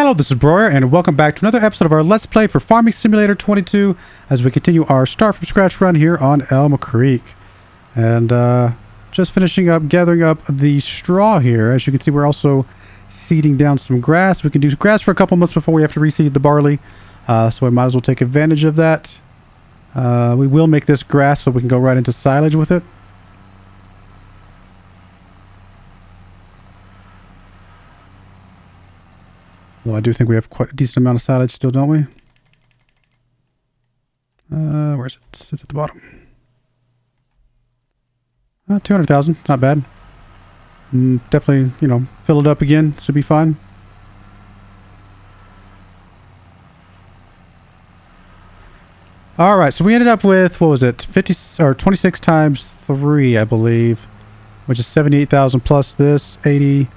Hello, this is Broyar, and welcome back to another episode of our Let's Play for Farming Simulator 22 as we continue our start from scratch run here on Elmcreek. And uh, just finishing up gathering up the straw here. As you can see, we're also seeding down some grass. We can do grass for a couple months before we have to reseed the barley, uh, so we might as well take advantage of that. Uh, we will make this grass so we can go right into silage with it. I do think we have quite a decent amount of silage still, don't we? Uh, where is it? It sits at the bottom. Uh, 200,000. Not bad. Mm, definitely, you know, fill it up again. Should be fine. All right, so we ended up with, what was it? 50 or 26 times 3, I believe, which is 78,000 plus this 80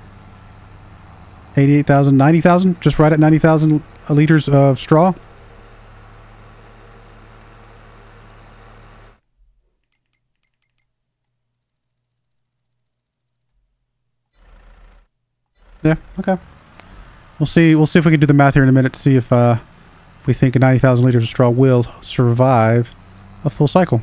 88,000, 90,000, just right at 90,000 liters of straw. Yeah, okay. We'll see. We'll see if we can do the math here in a minute to see if uh, if we think 90,000 liters of straw will survive a full cycle.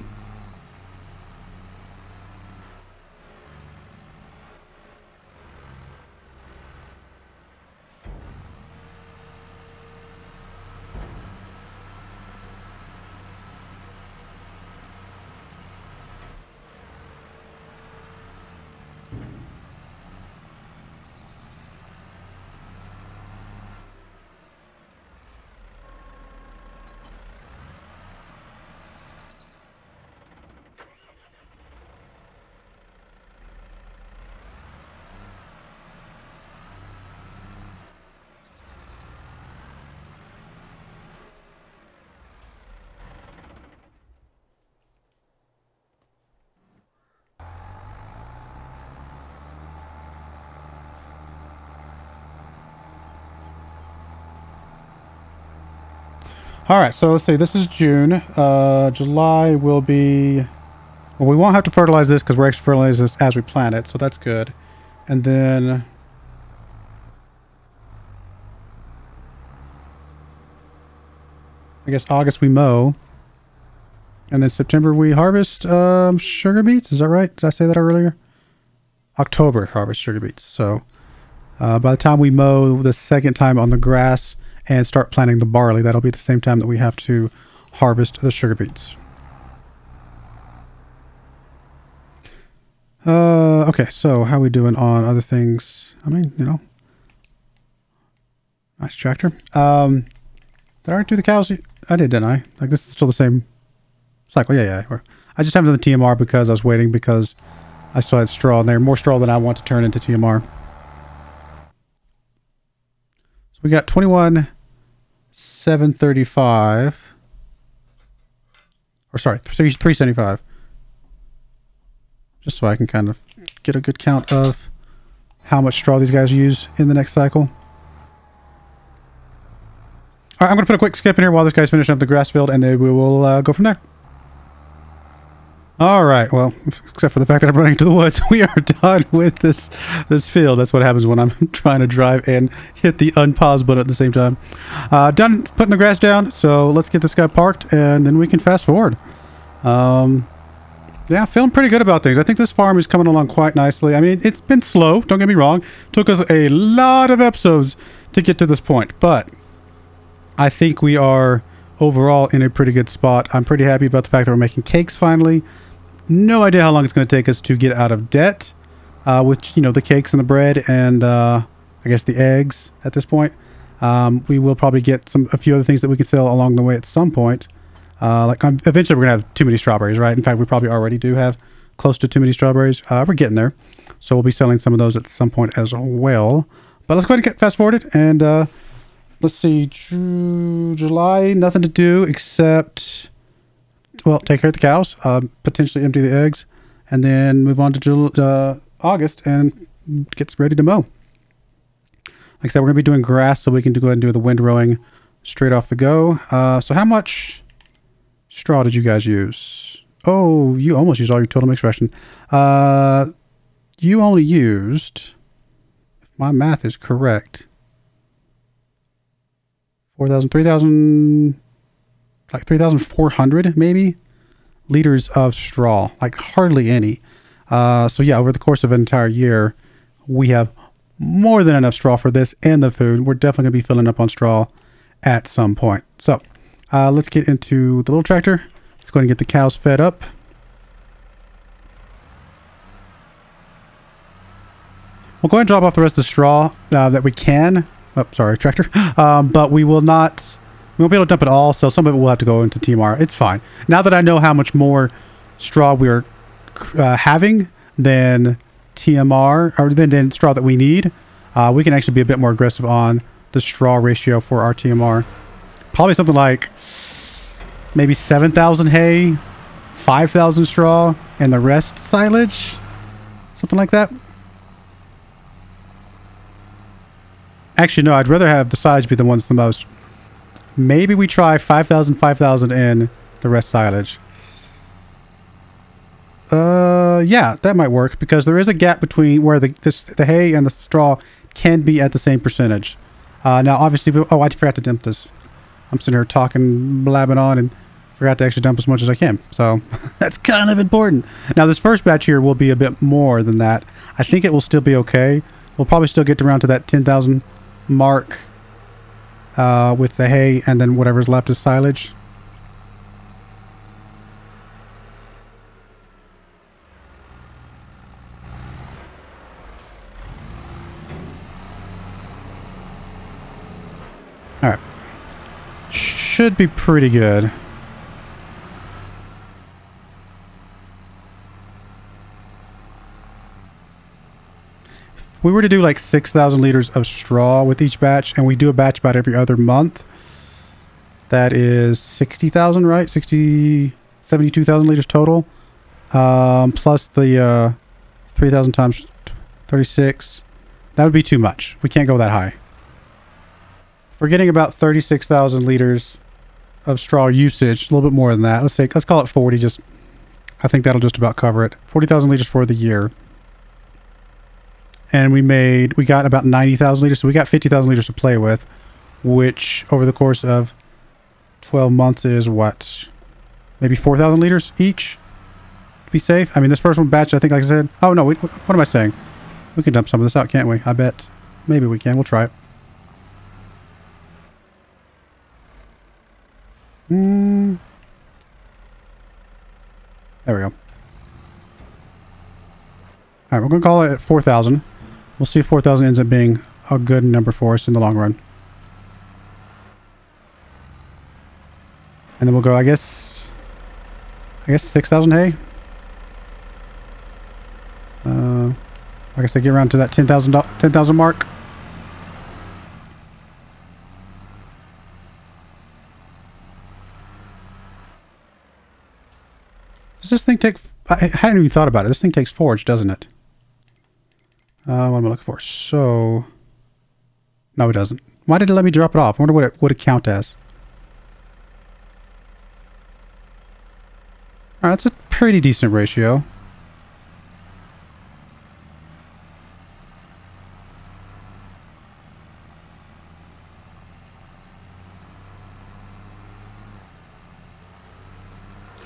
All right, so let's see. This is June. Uh, July will be. Well, we won't have to fertilize this because we're actually fertilizing this as we plant it, so that's good. And then. I guess August we mow. And then September we harvest um, sugar beets. Is that right? Did I say that earlier? October harvest sugar beets. So uh, by the time we mow the second time on the grass, and start planting the barley. That'll be the same time that we have to harvest the sugar beets. Uh, okay, so how we doing on other things? I mean, you know, nice tractor. Um, did I already do the cows? I did, didn't I? Like this is still the same cycle. Yeah, yeah. I just haven't done the TMR because I was waiting because I still had straw in there. More straw than I want to turn into TMR. So we got 21 735 or sorry 375 just so I can kind of get a good count of how much straw these guys use in the next cycle. All right I'm gonna put a quick skip in here while this guy's finishing up the grass field and then we will uh, go from there all right. Well, except for the fact that I'm running into the woods, we are done with this this field. That's what happens when I'm trying to drive and hit the unpause button at the same time. Uh, done putting the grass down. So let's get this guy parked, and then we can fast forward. Um, yeah, feeling pretty good about things. I think this farm is coming along quite nicely. I mean, it's been slow. Don't get me wrong. Took us a lot of episodes to get to this point, but I think we are overall in a pretty good spot. I'm pretty happy about the fact that we're making cakes finally no idea how long it's going to take us to get out of debt uh, with, you know, the cakes and the bread and uh, I guess the eggs at this point. Um, we will probably get some a few other things that we can sell along the way at some point. Uh, like um, eventually we're going to have too many strawberries, right? In fact, we probably already do have close to too many strawberries. Uh, we're getting there. So we'll be selling some of those at some point as well. But let's go ahead and get fast forwarded and uh, let's see, July, nothing to do except well, take care of the cows, uh, potentially empty the eggs, and then move on to July, uh, August and get ready to mow. Like I said, we're going to be doing grass, so we can go ahead and do the windrowing straight off the go. Uh, so how much straw did you guys use? Oh, you almost used all your total expression. Uh, you only used, if my math is correct, 4,000, 3,000, like 3,400 maybe liters of straw, like hardly any. Uh, so yeah, over the course of an entire year, we have more than enough straw for this and the food. We're definitely to be filling up on straw at some point. So uh, let's get into the little tractor. Let's go and get the cows fed up. We'll go ahead and drop off the rest of the straw uh, that we can. Oh, sorry, tractor. Um, but we will not, we won't be able to dump it all, so some of it will have to go into TMR. It's fine. Now that I know how much more straw we're uh, having than TMR, or than, than straw that we need, uh, we can actually be a bit more aggressive on the straw ratio for our TMR. Probably something like maybe 7,000 hay, 5,000 straw, and the rest silage. Something like that. Actually, no, I'd rather have the silage be the ones the most. Maybe we try 5,000, 5,000 in the rest silage. Uh, yeah, that might work because there is a gap between where the this, the hay and the straw can be at the same percentage. Uh, now, obviously, we, oh, I forgot to dump this. I'm sitting here talking, blabbing on, and forgot to actually dump as much as I can. So that's kind of important. Now, this first batch here will be a bit more than that. I think it will still be okay. We'll probably still get around to that 10,000 mark uh, with the hay and then whatever's left is silage. All right. Should be pretty good. We were to do like 6,000 liters of straw with each batch, and we do a batch about every other month, that is 60,000, right? 60, 72,000 liters total. Um, plus the uh, 3,000 times 36. That would be too much. We can't go that high. We're getting about 36,000 liters of straw usage, a little bit more than that. Let's say, let's call it 40. Just, I think that'll just about cover it. 40,000 liters for the year and we made we got about 90,000 liters. So we got 50,000 liters to play with which over the course of 12 months is what? Maybe 4,000 liters each? To be safe? I mean this first one batch I think like I said. Oh no we, what am I saying? We can dump some of this out can't we? I bet. Maybe we can. We'll try it. Hmm. there we go. All right we're gonna call it 4,000 We'll see if 4,000 ends up being a good number for us in the long run. And then we'll go, I guess, I guess 6,000 hay. Uh, I guess I get around to that 10,000 10, mark. Does this thing take... I hadn't even thought about it. This thing takes forge, doesn't it? Uh, what am I looking for? So, no, it doesn't. Why did it let me drop it off? I wonder what it would it count as. All right, that's a pretty decent ratio.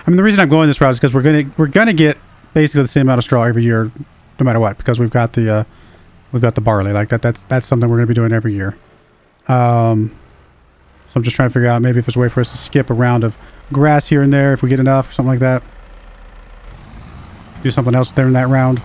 I mean, the reason I'm going this route is because we're gonna we're gonna get basically the same amount of straw every year no matter what, because we've got the uh, we've got the barley like that. That's that's something we're going to be doing every year. Um, so I'm just trying to figure out maybe if there's a way for us to skip a round of grass here and there if we get enough or something like that. Do something else there in that round.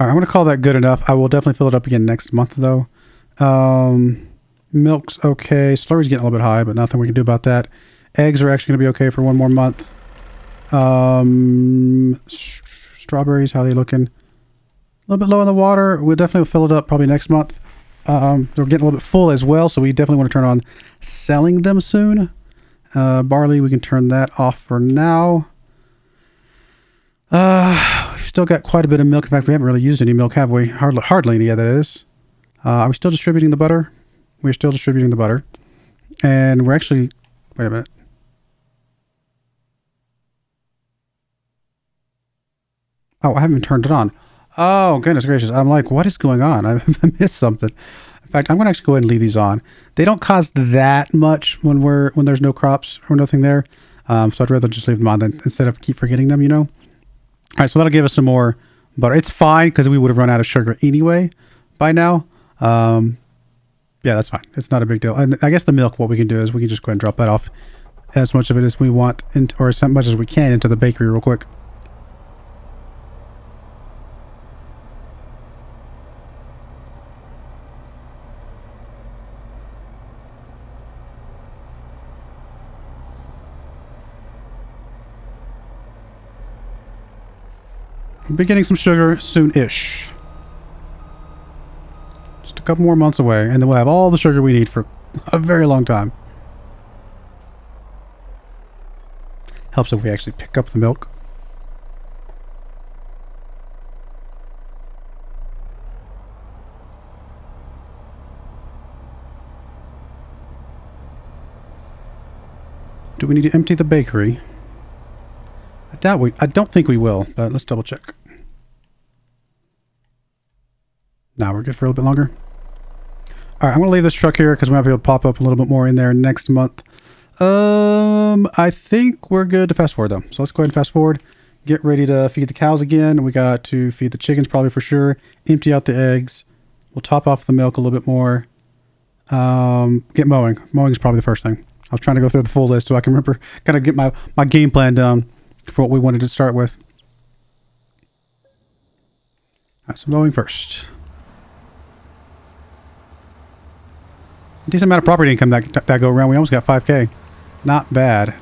All right, I'm going to call that good enough. I will definitely fill it up again next month, though. Um, milk's okay. Slurry's getting a little bit high, but nothing we can do about that. Eggs are actually going to be okay for one more month. Um, strawberries, how are they looking? A little bit low in the water. We'll definitely fill it up probably next month. Um, they're getting a little bit full as well, so we definitely want to turn on selling them soon. Uh, barley, we can turn that off for now. Uh, still got quite a bit of milk. In fact, we haven't really used any milk, have we? Hardly, hardly any. Yeah, that is. Uh, are we still distributing the butter? We're still distributing the butter. And we're actually... Wait a minute. Oh, I haven't turned it on. Oh, goodness gracious. I'm like, what is going on? I missed something. In fact, I'm going to actually go ahead and leave these on. They don't cost that much when we're when there's no crops or nothing there. Um, so I'd rather just leave them on than instead of keep forgetting them, you know? All right, so that'll give us some more butter. It's fine because we would have run out of sugar anyway by now. Um, yeah, that's fine. It's not a big deal. And I guess the milk, what we can do is we can just go ahead and drop that off as much of it as we want, into, or as much as we can into the bakery real quick. We'll be getting some sugar soon-ish. Just a couple more months away, and then we'll have all the sugar we need for a very long time. Helps if we actually pick up the milk. Do we need to empty the bakery? I doubt we... I don't think we will, but let's double check. Now we're good for a little bit longer. All right, I'm going to leave this truck here because we might be able to pop up a little bit more in there next month. Um, I think we're good to fast forward though. So let's go ahead and fast forward. Get ready to feed the cows again. We got to feed the chickens probably for sure. Empty out the eggs. We'll top off the milk a little bit more. Um, get mowing. Mowing is probably the first thing. I was trying to go through the full list so I can remember, kind of get my, my game plan down for what we wanted to start with. All right, so mowing first. Decent amount of property income that, that go around. We almost got 5k. Not bad.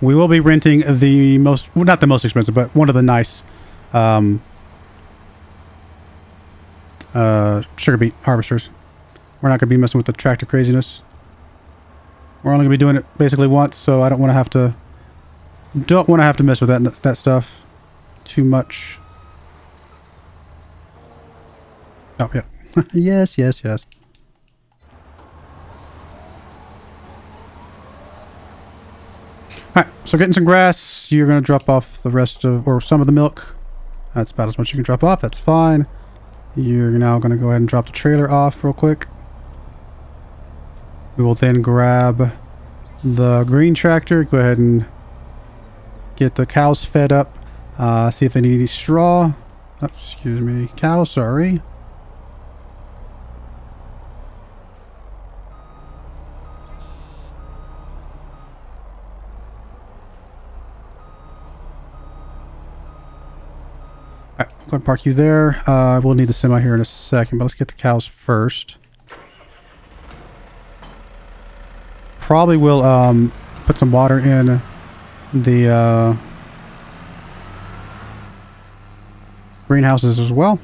We will be renting the most, well, not the most expensive, but one of the nice um, uh, sugar beet harvesters. We're not going to be messing with the tractor craziness. We're only going to be doing it basically once, so I don't want to have to, don't want to have to mess with that, that stuff too much. Oh, yeah. yes, yes, yes. Alright, so getting some grass. You're going to drop off the rest of, or some of the milk. That's about as much you can drop off. That's fine. You're now going to go ahead and drop the trailer off real quick. We will then grab the green tractor. Go ahead and get the cows fed up. Uh, see if they need any straw. Oh, excuse me. Cow, sorry. Go and park you there. Uh, we'll need the semi here in a second, but let's get the cows first. Probably will um, put some water in the uh, greenhouses as well.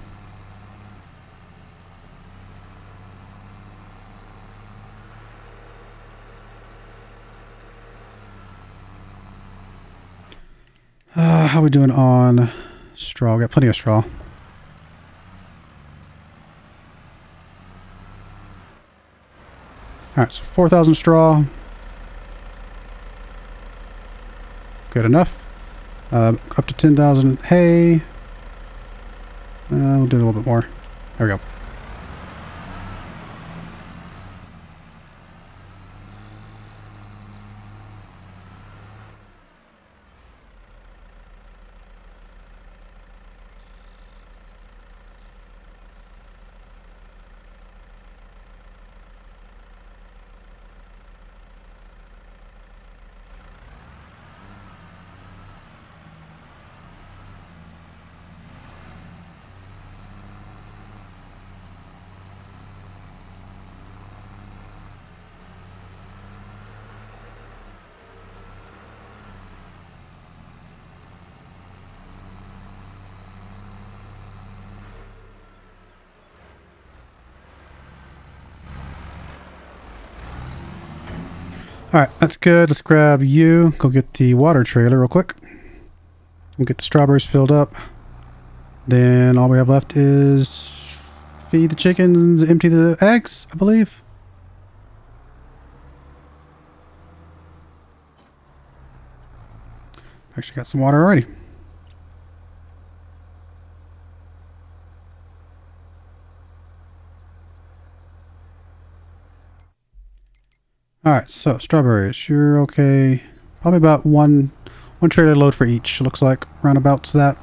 Uh, how we doing on straw. Got plenty of straw. Alright, so 4,000 straw. Good enough. Uh, up to 10,000 hay. Uh, we'll do a little bit more. There we go. All right, that's good. Let's grab you. Go get the water trailer real quick. We'll get the strawberries filled up. Then all we have left is feed the chickens, empty the eggs, I believe. Actually got some water already. Alright, so strawberries, you're okay. Probably about one one trailer load for each, looks like. Roundabouts that.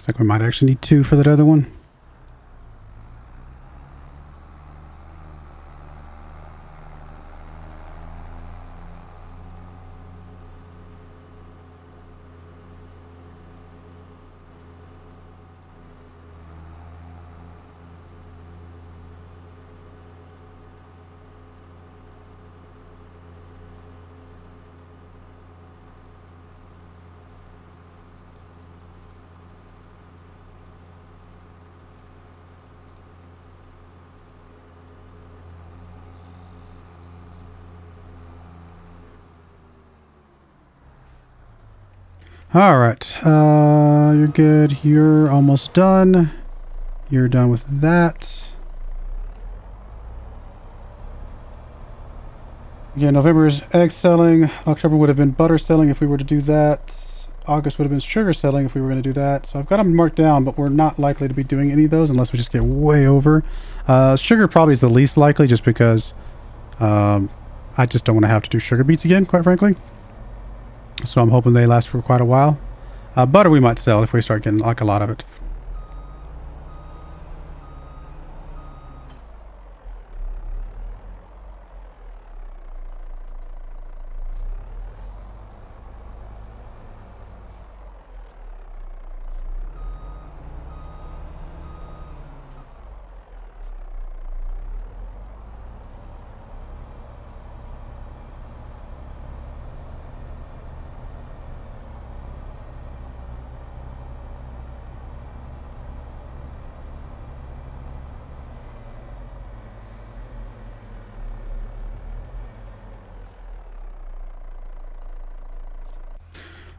Looks like we might actually need two for that other one. All right. Uh, you're good. You're almost done. You're done with that. Again, November is egg selling. October would have been butter selling if we were to do that. August would have been sugar selling if we were going to do that. So I've got them marked down, but we're not likely to be doing any of those unless we just get way over. Uh, sugar probably is the least likely just because um, I just don't want to have to do sugar beets again, quite frankly. So I'm hoping they last for quite a while. Uh, butter we might sell if we start getting like a lot of it.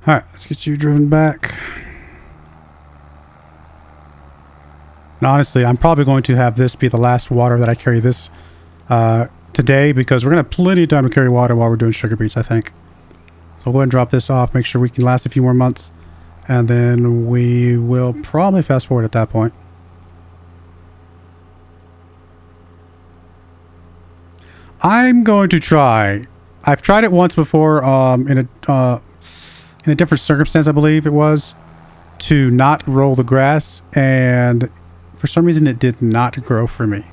Alright, let's get you driven back. And honestly, I'm probably going to have this be the last water that I carry this uh, today because we're going to have plenty of time to carry water while we're doing sugar beets, I think. So we'll go ahead and drop this off, make sure we can last a few more months. And then we will probably fast forward at that point. I'm going to try. I've tried it once before um, in a uh, in a different circumstance, I believe it was, to not roll the grass, and for some reason it did not grow for me.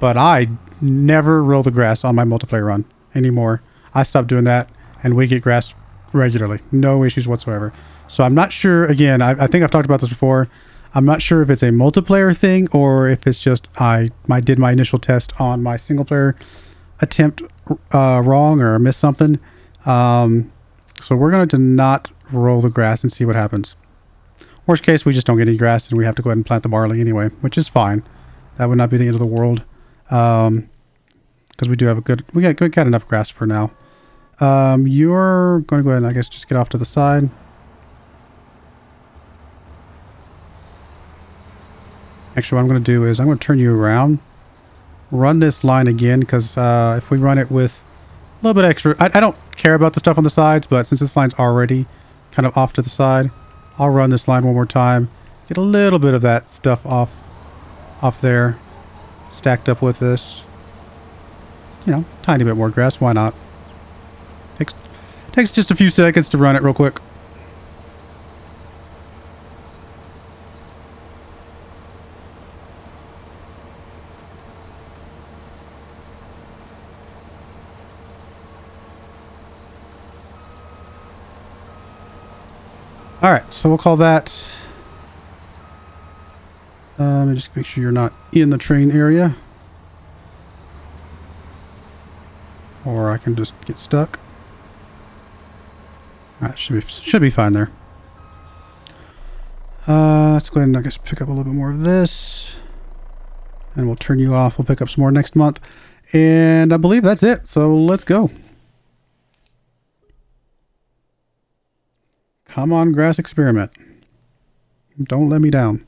But I never roll the grass on my multiplayer run anymore. I stopped doing that, and we get grass regularly. No issues whatsoever. So I'm not sure, again, I, I think I've talked about this before. I'm not sure if it's a multiplayer thing or if it's just I, I did my initial test on my single player attempt uh, wrong or missed something. Um, so we're going to not roll the grass and see what happens. Worst case, we just don't get any grass and we have to go ahead and plant the barley anyway, which is fine. That would not be the end of the world. Um, because we do have a good, we got, we got enough grass for now. Um, you're going to go ahead and I guess just get off to the side. Actually, what I'm going to do is I'm going to turn you around run this line again because uh, if we run it with a little bit extra, I, I, don't care about the stuff on the sides, but since this line's already kind of off to the side, I'll run this line one more time, get a little bit of that stuff off, off there, stacked up with this. You know, tiny bit more grass. Why not? Takes takes just a few seconds to run it real quick. All right, so we'll call that. Me just make sure you're not in the train area. Or I can just get stuck. Should be should be fine there. Uh, let's go ahead and I guess pick up a little bit more of this. And we'll turn you off. We'll pick up some more next month. And I believe that's it. So let's go. Come on, grass experiment. Don't let me down.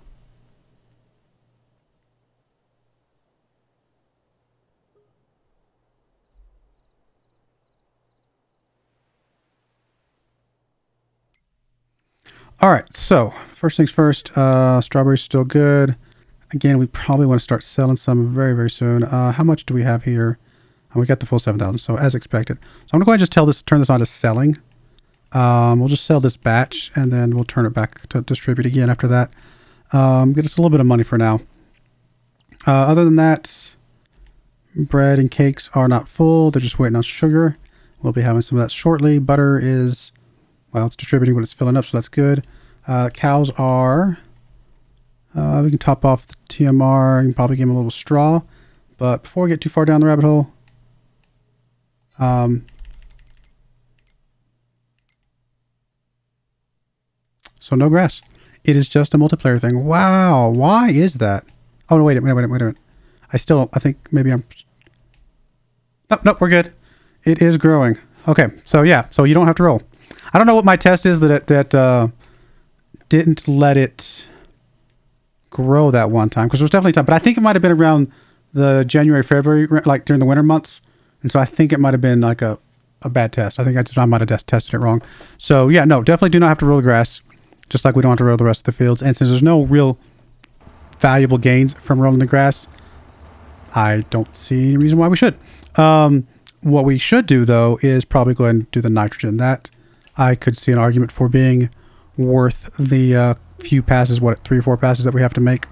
All right, so first things first, uh, still good. Again, we probably want to start selling some very, very soon. Uh, how much do we have here? Uh, we got the full 7,000, so as expected. So I'm going to go ahead and just tell this, turn this on to selling. Um, we'll just sell this batch and then we'll turn it back to distribute again after that. Um, get us a little bit of money for now. Uh, other than that, bread and cakes are not full. They're just waiting on sugar. We'll be having some of that shortly. Butter is, well, it's distributing but it's filling up, so that's good. Uh, cows are, uh, we can top off the TMR and probably give them a little straw. But before we get too far down the rabbit hole, um, So no grass. It is just a multiplayer thing. Wow. Why is that? Oh, no, wait a minute, wait a minute, wait a minute. I still don't, I think maybe I'm... Nope, nope, we're good. It is growing. Okay, so yeah, so you don't have to roll. I don't know what my test is that that uh, didn't let it grow that one time because there was definitely time, but I think it might have been around the January, February, like during the winter months, and so I think it might have been like a, a bad test. I think I, just, I might have tested it wrong. So yeah, no, definitely do not have to roll the grass just like we don't have to roll the rest of the fields. And since there's no real valuable gains from rolling the grass, I don't see any reason why we should. Um, what we should do, though, is probably go ahead and do the nitrogen. That I could see an argument for being worth the uh, few passes, what, three or four passes that we have to make.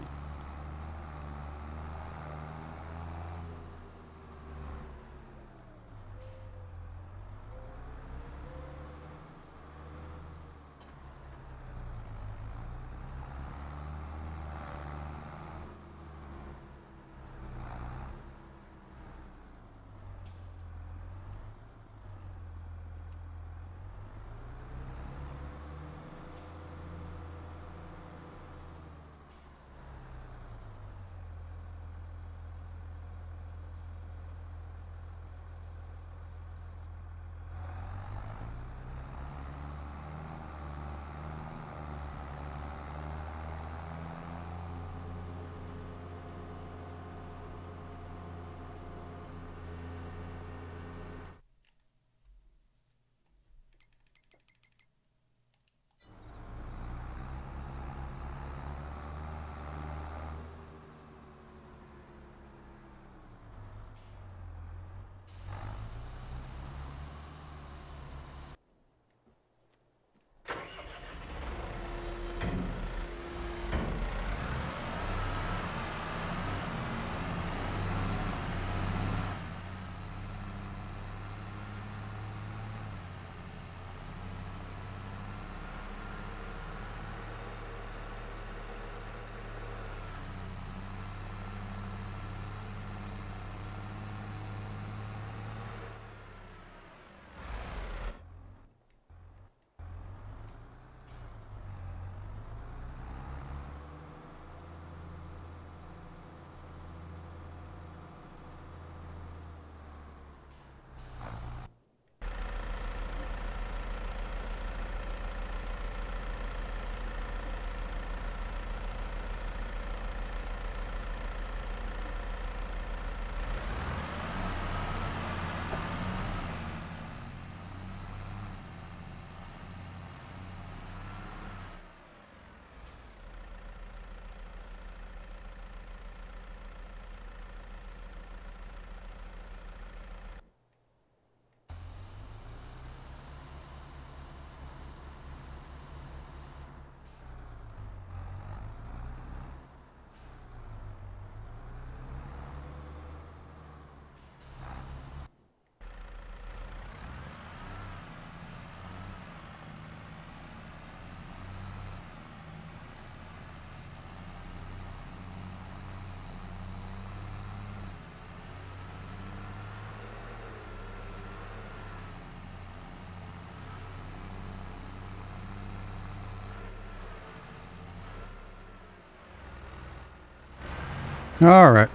All right.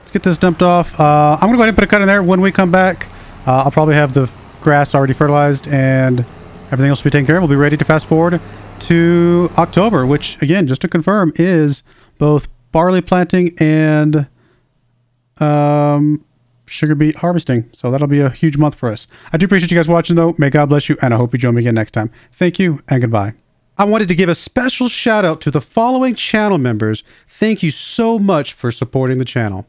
Let's get this dumped off. Uh, I'm going to go ahead and put a cut in there. When we come back, uh, I'll probably have the grass already fertilized and everything else will be taken care of. We'll be ready to fast forward to October, which, again, just to confirm, is both barley planting and um, sugar beet harvesting. So that'll be a huge month for us. I do appreciate you guys watching, though. May God bless you, and I hope you join me again next time. Thank you, and goodbye. I wanted to give a special shout out to the following channel members. Thank you so much for supporting the channel.